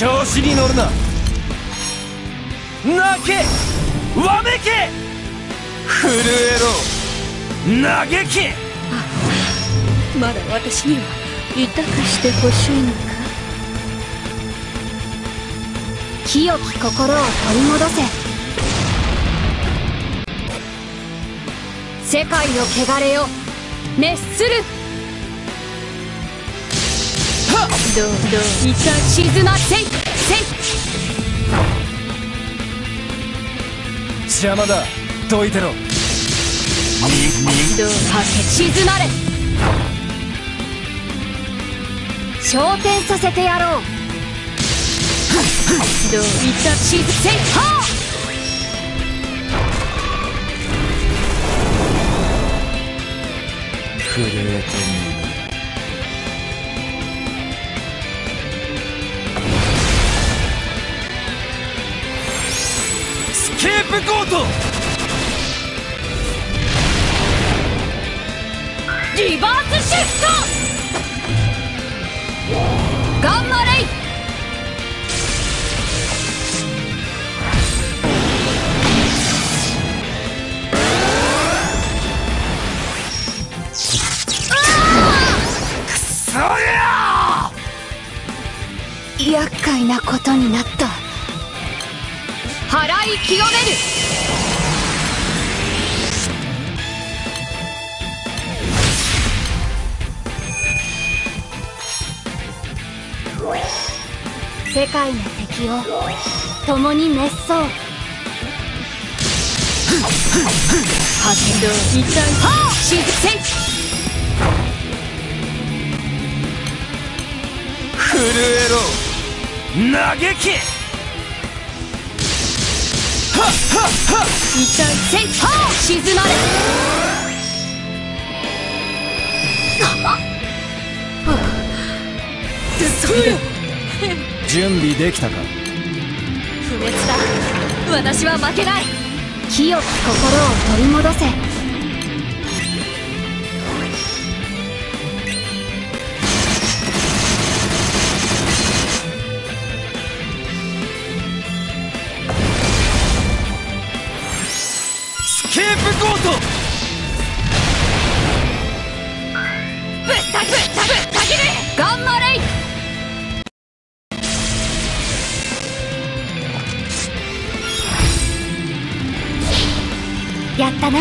調子に乗るな。泣け。わめけ。震えろ。嘆け。まだ私には痛くしてほしいのか？清き心を取り戻せ。世界の汚れを滅する。どうどう一旦沈ませいせい邪魔だどいてろどうはけ沈まれ昇天させてやろうどういった沈せいは震えてみケープゴート。リバースシフト。ガンマレイそりゃ厄介なことになった。払い清める。世界の敵を共に滅相発動一旦はあしずせい震えろ嘆け沈まれそれ準備できたか不滅だ私は負けない清く心を取り戻せケープゴート。ぶったぶったぶった切る。ガンマレイやったな。